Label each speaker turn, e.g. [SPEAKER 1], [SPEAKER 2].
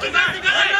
[SPEAKER 1] くない